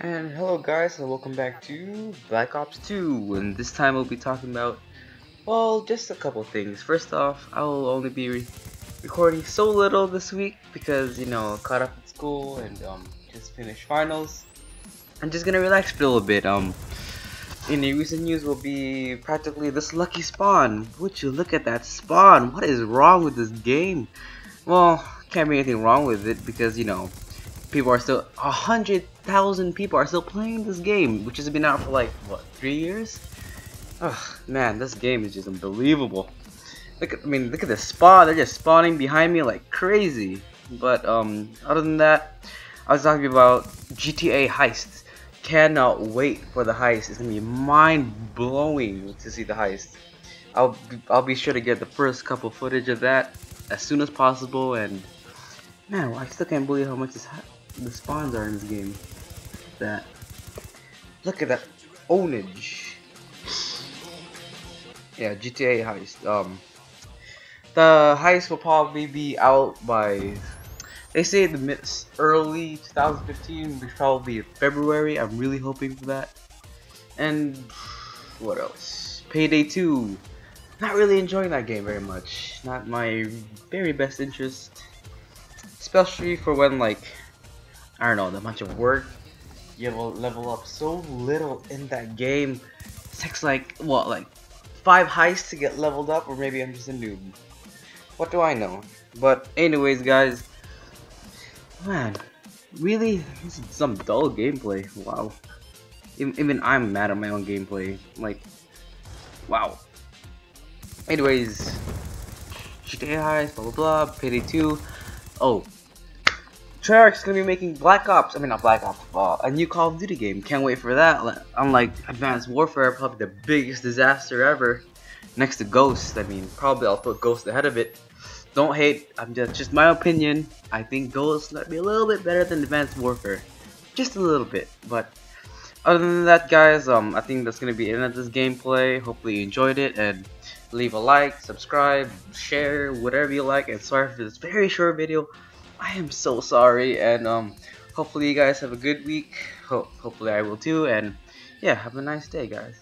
And hello guys and welcome back to Black Ops 2 and this time we'll be talking about well just a couple things. First off I will only be re recording so little this week because you know caught up in school and um, just finished finals. I'm just gonna relax for a little bit. Um, in the recent news will be practically this lucky spawn. Would you look at that spawn? What is wrong with this game? Well, can't be anything wrong with it because you know people are still a hundred thousand people are still playing this game, which has been out for like what three years. Oh man, this game is just unbelievable. Look at, I mean, look at the spawn. They're just spawning behind me like crazy. But um, other than that, I was talking about GTA heists. Cannot wait for the heist. It's gonna be mind blowing to see the heist. I'll I'll be sure to get the first couple footage of that as soon as possible. And man, I still can't believe how much this the spawns are in this game. That look at that ownage. Yeah, GTA heist. Um, the heist will probably be out by. They say the mid early 2015, which probably February. I'm really hoping for that. And what else? Payday 2. Not really enjoying that game very much. Not my very best interest. Especially for when like I don't know, the bunch of work. You will level up so little in that game. It takes like what, like five heists to get leveled up, or maybe I'm just a noob. What do I know? But anyways, guys, man, really, this is some dull gameplay. Wow. Even I'm mad at my own gameplay. Like, wow. Anyways, GTA Heist, blah blah blah, Payday 2. Oh, Treyarch's gonna be making Black Ops. I mean, not Black Ops. Uh, a new Call of Duty game. Can't wait for that. Unlike Advanced Warfare, probably the biggest disaster ever. Next to Ghost. I mean, probably I'll put Ghost ahead of it. Don't hate. I'm just just my opinion. I think Ghost might be a little bit better than Advanced Warfare, just a little bit. But other than that, guys, um, I think that's gonna be it of this gameplay. Hopefully you enjoyed it and leave a like, subscribe, share, whatever you like. And sorry for this very short video. I am so sorry, and um, hopefully you guys have a good week. Ho hopefully I will too, and yeah, have a nice day, guys.